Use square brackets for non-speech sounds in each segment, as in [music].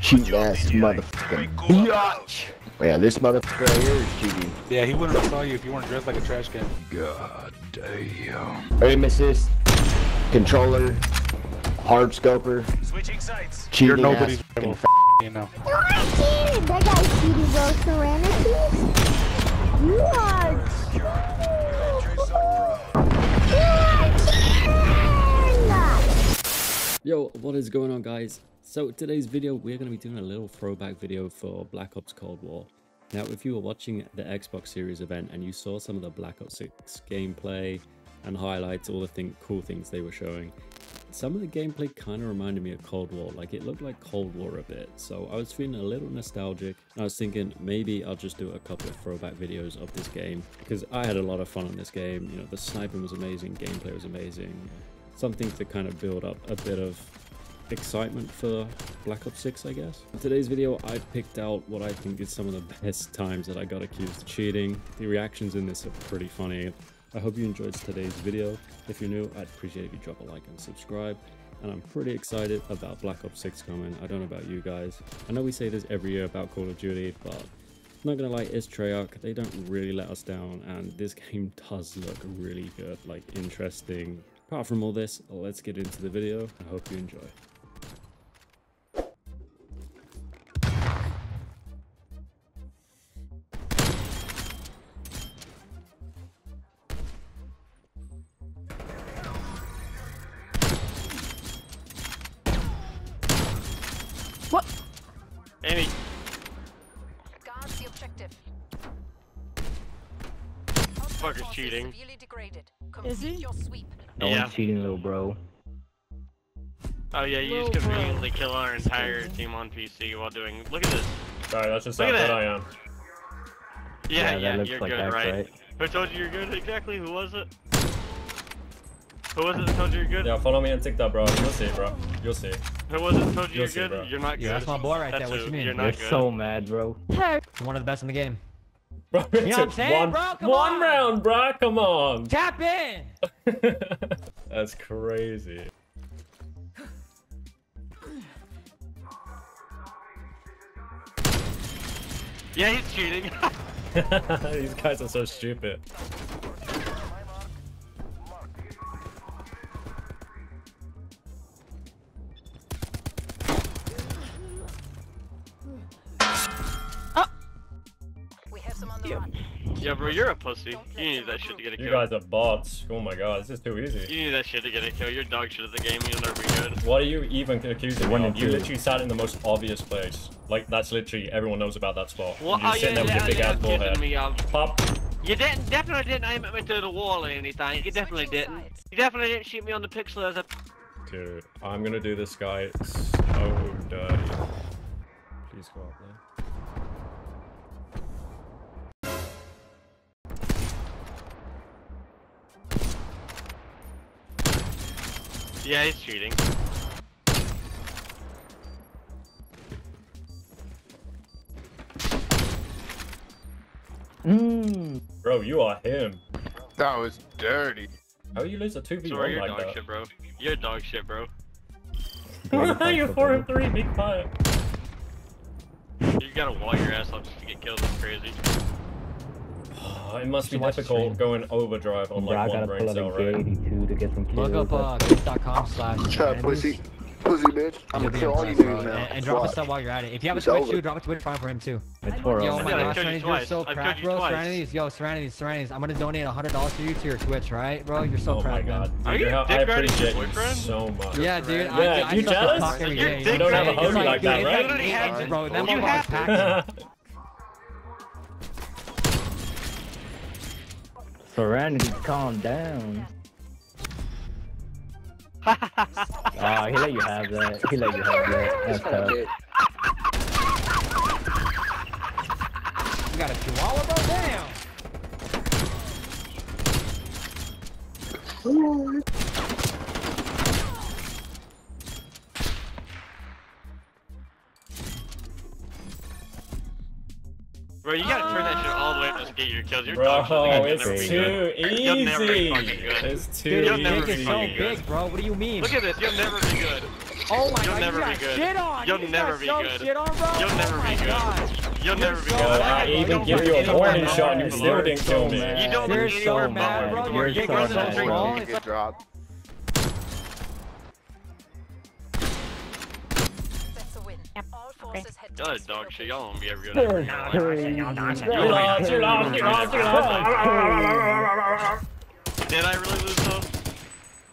cheating ass motherfucking biatch. Oh, yeah, this motherfucker right here is cheating. Yeah, he wouldn't have saw you if you weren't dressed like a trash can. God damn. Aim assist, controller, hard scoper, Switching sights. cheating You're nobody's ass rival, fucking you know. You're not cheating! That guy's cheating, bro. Soranitys? You are cheating! You are cheating! Yo, what is going on guys? So today's video, we're going to be doing a little throwback video for Black Ops Cold War. Now, if you were watching the Xbox Series event and you saw some of the Black Ops 6 gameplay and highlights, all the thing, cool things they were showing, some of the gameplay kind of reminded me of Cold War. Like it looked like Cold War a bit. So I was feeling a little nostalgic. I was thinking maybe I'll just do a couple of throwback videos of this game because I had a lot of fun on this game. You know, the sniping was amazing, gameplay was amazing. Something to kind of build up a bit of excitement for Black Ops 6, I guess. In today's video, I picked out what I think is some of the best times that I got accused of cheating. The reactions in this are pretty funny. I hope you enjoyed today's video. If you're new, I'd appreciate if you drop a like and subscribe. And I'm pretty excited about Black Ops 6 coming. I don't know about you guys. I know we say this every year about Call of Duty, but not gonna lie, it's Treyarch. They don't really let us down, and this [laughs] game does look really good, like interesting. Apart from all this, let's get into the video. I hope you enjoy. Cheating. Is he? Your sweep. No Yeah. one's cheating, little bro. Oh yeah, you just conveniently kill our entire team on PC while doing. Look at this. Sorry, that's just Look how at good. I am. Yeah, yeah, that looks you're like good, that's right? right. Who told you you're good exactly? Who was it? Who was it that told you you're good? Yeah, follow me on TikTok, bro. You'll see, bro. You'll see. Who was it that told you You'll you're see, good? bro. You're not good. Yeah, that's my boy right there. That's What you mean? You're You're good. so mad, bro. Her. One of the best in the game. Bro, it know what I'm saying, one, bro? Come one on. round, bro. Come on. Tap in! [laughs] That's crazy. Yeah, he's cheating. [laughs] [laughs] These guys are so stupid. You're a pussy. You need that shit to get a kill. You guys are bots. Oh my god, this is too easy. You need that shit to get a kill. You're dog shit at the game. You'll never be good. What are you even accusing me One of? and You literally sat in the most obvious place. Like, that's literally, everyone knows about that spot. What you are just you sitting there with your big ass accusing forehead. me of? Pop. You didn't, definitely didn't aim at me through the wall or anything. You definitely Switching didn't. sides. You definitely didn't shoot me on the pixel as a. Dude, I'm gonna do this guy so oh, dirty. Please go up there. Yeah, he's cheating. Mmm. Bro, you are him. That was dirty. How you lose a 2v1 Sorry, you're like dog that? shit, bro. You're dog shit, bro. [laughs] you're 4 and 3, big quiet. You gotta wall your ass off just to get killed. That's crazy. Oh, it must be Should watch the difficult going overdrive on like one brain cell, right? K82 to get some. Look up uh, That's- kick.com slash Shut pussy. Pussy, bitch. I'm gonna kill all you dudes now. And, and drop a sub while you're at it. If you have a Twitch, over. dude, drop a Twitch prime for him too. It's for Yo, oh my Yeah, I gosh, killed you Soranitys, you're so I've cracked, bro. twice. Soranitys, yo, Soranitys, Soranitys. I'm gonna donate $100 for you to your Twitch, right, bro? You're so Oh my cracked, god. man. Are you dick riding your appreciate you boyfriend? so much. Yeah, dude. Yeah, I, you I jealous? You're dick You don't have a homie like that, right? You literally have to- Bro, that You motherfucker's have- [laughs] Serenity, calm down. [laughs] Ah, he let you have that. He let you have that. That's tough. You got a chihuahua, bro? Damn. Bro, you gotta turn that shit all to get your kills. You're Bro, dog shit. You'll it's never be too good. You'll never be easy. fucking good. It's too Dude, You'll never dick be is so fucking good. big, bro. What do you mean? Look at this. You'll never be good. Oh my You'll god, never you be good. shit on. You'll you never be so good. Shit on, bro. You'll oh never my be good. gosh. You'll You're never be so good. mad, I even give you a warning shot and you still didn't kill me. You don't You're look so anyone mad, in bro. the Your You're dick so is so mad, bro. small. You It's Y'all dog shit. Y'all won't be ever good. You at lost, you lost, you lost, you lost. Did I really lose though?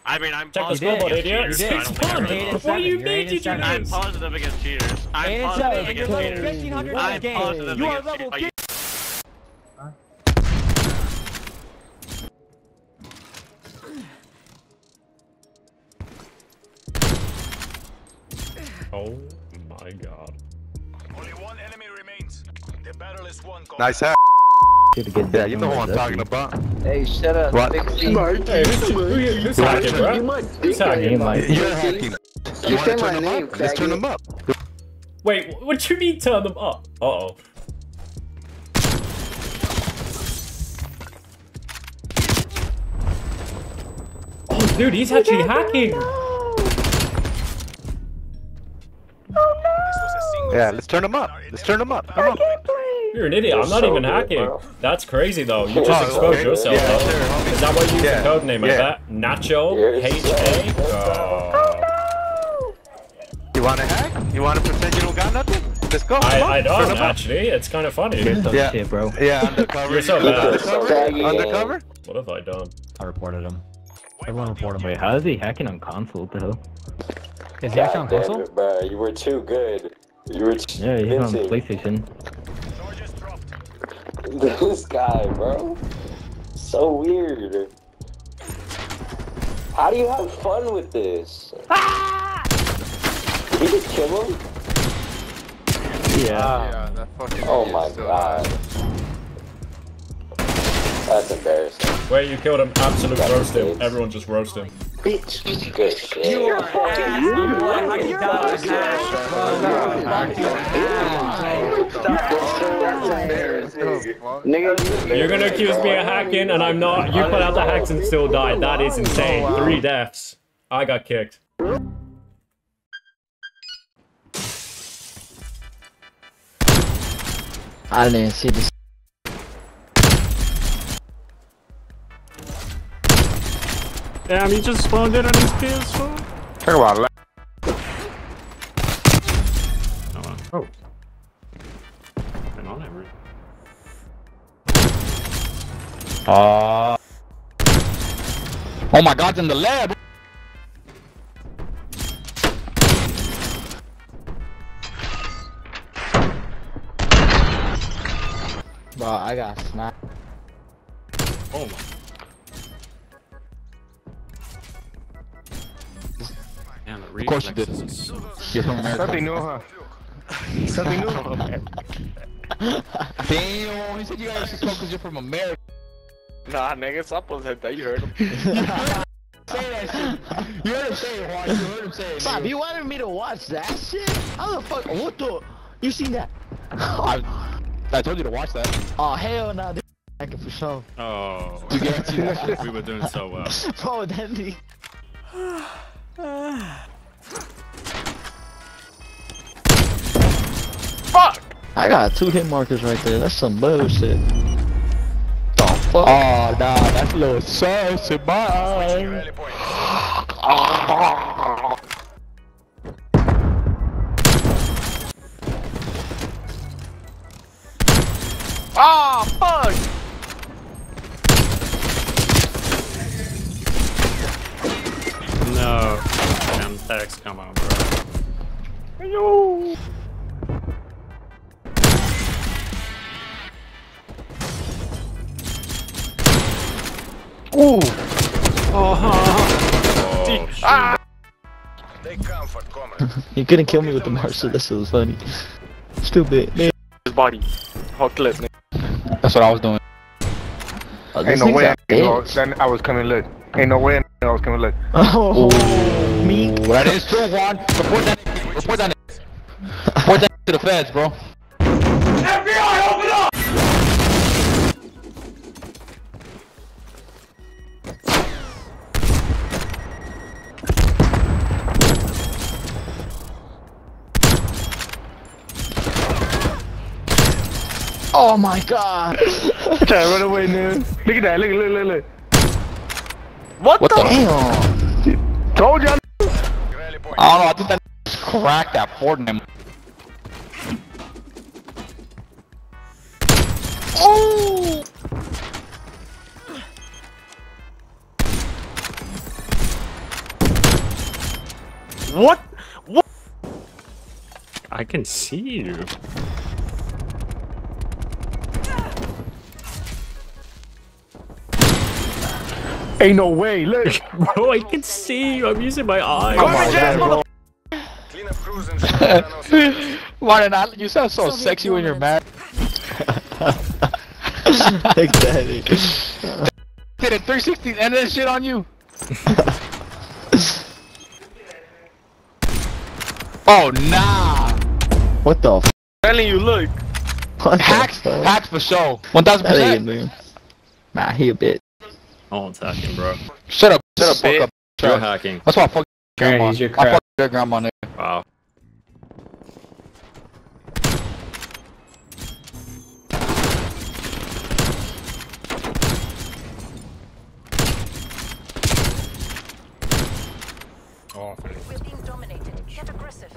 I mean, I'm Check positive scoreboard, against idiot. cheaters, You but I did. don't think I Eight really and lost. What do you seven. You're mean eight and did you seven. I'm positive against cheaters. I'm Eight and positive seven. You're against cheaters. 1500 I'm positive You are against level cheaters. 15. Oh my god. Nice hack. Yeah, you know what I'm talking about. Hey, shut up. What? Hey, who's, who, who's hacking, bro? Who's hacking? You're hacking. You want to turn them up? Let's turn them up. Wait, what you mean turn them up? Uh oh. Oh, dude, he's actually hacking. Yeah, let's turn them up. Let's turn them up. Come on. You're an idiot. I'm not even hacking. That's crazy though. You [laughs] just exposed yourself Yeah, though. sure. Is that why you use Yeah. the code name? I Yeah. bet. Nacho H A. Oh. You want to hack? You want to pretend you don't got nothing? Let's go. I, Come on. I Turn don't 'em up. actually. It's kind of funny. Yeah. Shit, bro. Yeah, undercover. You're so bad. Undercover? Undercover? What have I done? I reported him. Everyone report him. Wait, how is he hacking on console? What the hell? Is he actually on console? bro, you were too good. You were too Yeah, he's on convincing. PlayStation. Charges [laughs] dropped. This guy, bro. So weird. How do you have fun with this? Ah! Did you just kill him? Yeah. Yeah, that Oh my still god. That's embarrassing. Wait, you killed him. Absolute That's roast him. Everyone just roast him. Good shit. You are Nigga, You're gonna accuse me of hacking, and I'm not. You put out the hacks and still died. That is insane. Three deaths. I got kicked. I didn't see this. Damn, he just spawned in on his PS4. Talk about la- Oh. Been on every. Uh, oh my god, in the lab. Bro, I got snapped. Oh my. Damn, Of course you did. reflexes are so- You're from America. Something new, huh? Something new. [laughs] Damn, he said you guys should talk because you're from America. Nah, nigga, stop with that. You heard him. [laughs] Say that shit. You heard him say it, Juan. You heard him say it. Stop, nigga. you wanted me to watch that shit? How the fuck? What the? You seen that? [laughs] I, I told you to watch that. Oh, hell no. This hacking for sure. Oh. You guarantee that shit. we were doing so well. Bro, then he... [sighs] Fuck! I got two hit markers right there. That's some bullshit. The fuck? Oh, nah, that's a little sauce in my eye. Damn, come on, bro. Yo! Oh, Ah! Take comfort, comrade. [laughs] You couldn't kill me with the marshal. That shit was funny. Stupid. Man. His body. Hot clip, nigga. That's what I was doing. Oh, Ain't this no way a bitch. then I was coming lit. Ain't no way I was coming lit. Oh, me. That is true, Juan. Report that. Report that. Report that to the feds, bro. FBI, open up! Oh my god! Okay, run away, man. Look at that. Look, look, look, look. What, what the? the? Damn. Told you y'all. I don't know. I think that cracked that Fortnite. Oh! What? What? I can see you. Ain't no way. Look. [laughs] Bro, I can see you. I'm using my eyes. Come on, Jack, bro. Clean up crews. Why did I? You sound so sexy when you're mad. exactly. [laughs] Did a 360 end that shit on you? [laughs] oh nah. What the? F- Telling you, look. what the Hacks, hacks for sure. One thousand That ain't percent. Nah, he a bitch. Oh, it's hacking, bro. Shut up. Shut up, fuck up. You're Shut up. hacking. That's why I fuck Granny, grandma. use your I crap. fuck your grandma. nigga. Wow. Oh. We're being dominated. Get aggressive.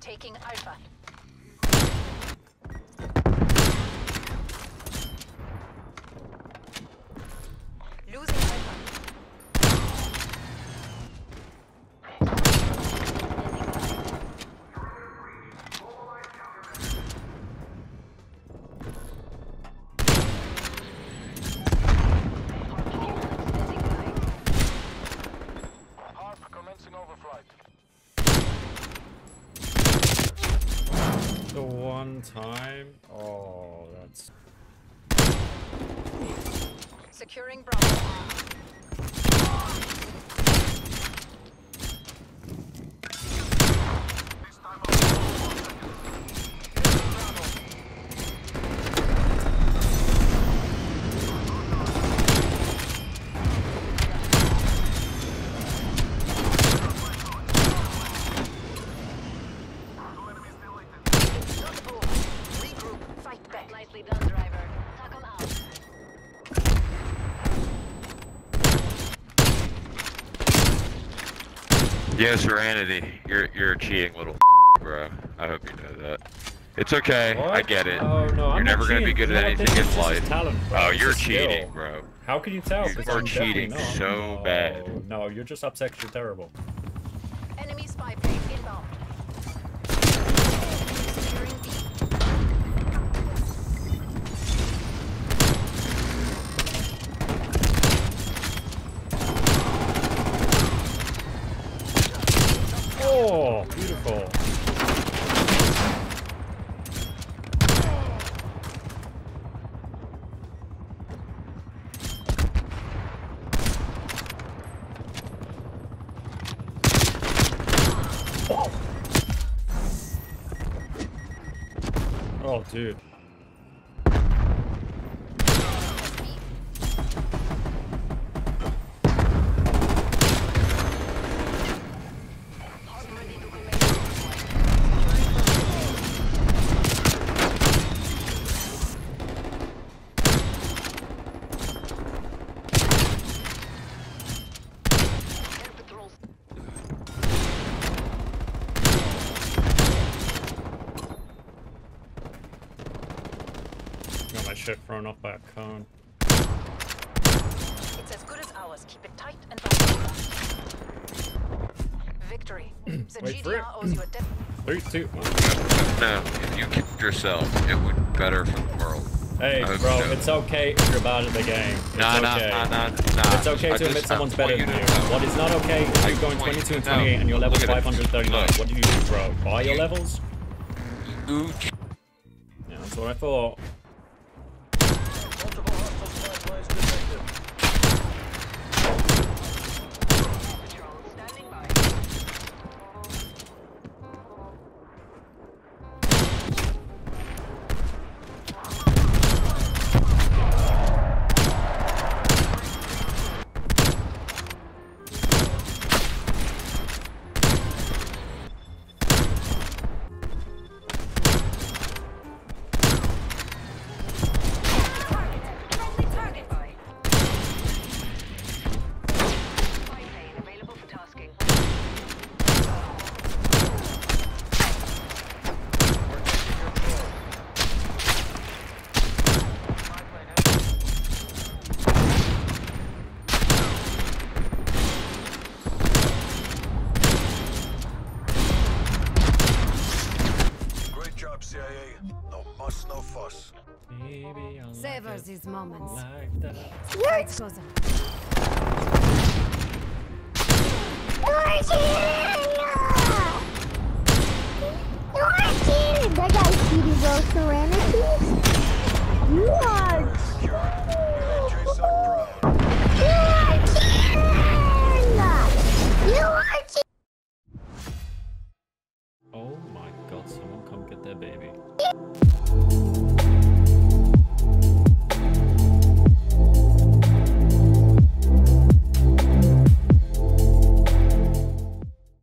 Taking Alpha. Yo, Serenity, you're you're a cheating little [laughs] bro. I hope you know that. It's okay. I get it. Oh, no, you're I'm never gonna be good at anything in life. talent, oh, you're a skill. cheating, bro. How can you tell? You are cheating so No, bad. Oh, no, you're just upset you're terrible. Oh. Oh, dude. Got my shit thrown off by a cone. It's as good as ours. Keep it tight and vibrant. Victory. [clears throat] The Wait for it. Owes you a. Three, two, one. No, if you killed yourself, it would be better for the world. Hey, bro, you know. it's okay if you're bad at the game. It's Nah, nah, okay. nah, nah, nah. It's okay I to admit someone's better you than you. know. What is not okay is I you going 22 and to know. 28 and you're level Look 539. Look. What do you do, bro? Buy your levels? Ooh, Yeah, that's what I thought. Like it these moments.